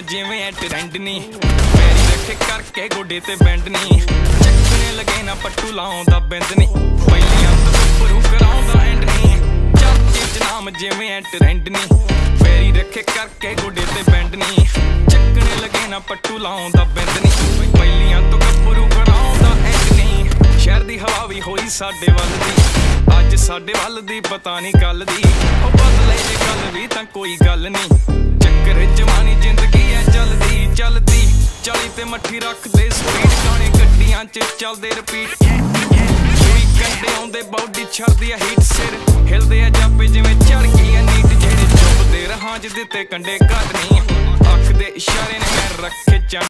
ਜਿਵੇਂ ਐ ਟ੍ਰੈਂਡ ਨਹੀਂ ਪੈਰੀ ਰੱਖੇ ਕਰਕੇ ਗੋਡੇ ਤੇ ਬੈਂਡ ਨਹੀਂ ਚੱਕਣੇ ਲਗੇ ਨਾ ਪੱਟੂ ਲਾਉਂਦਾ ਬਿੰਦ ਨਹੀਂ ਪਹਿਲੀਆਂ ਤੋਂ ਉੱਪਰੂ ਕਰਾਉਂਦਾ ਐਂਡ ਨਹੀਂ ਚੱਕੇ ਜਨਾਮ ਜਿਵੇਂ ਐ ਟ੍ਰੈਂਡ ਨਹੀਂ ਪੈਰੀ ਰੱਖੇ ਕਰਕੇ ਗੋਡੇ ਤੇ ਬੈਂਡ ਨਹੀਂ ਚੱਕਣੇ ਲਗੇ ਨਾ ਪੱਟੂ ਲਾਉਂਦਾ ਬਿੰਦ ਨਹੀਂ ਪਹਿਲੀਆਂ ਤੋਂ ਗੱਭਰੂ ਕਰਾਉਂਦਾ ਐਂਡ ਨਹੀਂ ਸ਼ਹਿਰ ਦੀ ਹਵਾ ਵੀ ਹੋਈ ਸਾਡੇ ਵੱਲ ਦੀ। ਅੱਜ ਸਾਡੇ ਵੱਲ ਦੀ ਪਤਾ ਨਹੀਂ ਕੱਲ ਦੀ। ਉਹ ਬਦਲੇ ਜੇ ਗੱਲ ਵੀ ਤਾਂ ਕੋਈ ਗੱਲ ਨਹੀਂ ਤੇ ਮੱਠੀ ਰੱਖਦੇ ਸਪੀਡ ਗਾਣੇ ਗੱਡੀਆਂ 'ਚ ਚੱਲਦੇ ਰਿਪੀਟ ਕੰਡੇ ਆਉਂਦੇ ਬਾਡੀ ਛੱਡਦੀ ਆ ਹੀਟ ਸਿਰ। ਹਿਲਦੇ ਆ ਜਾਪੇ ਜਿਵੇਂ ਚੜ ਗਈ ਆ ਨੀਟ ਜਿਹੜੇ ਚੁੱਪਦੇ ਰਹਾਂ ਜਿ ਦਿੱਤੇ ਕੰਡੇ ਘੱਟ ਨਹੀਂ। ਅੱਖ ਦੇ ਇਸ਼ਾਰੇ ਨੇ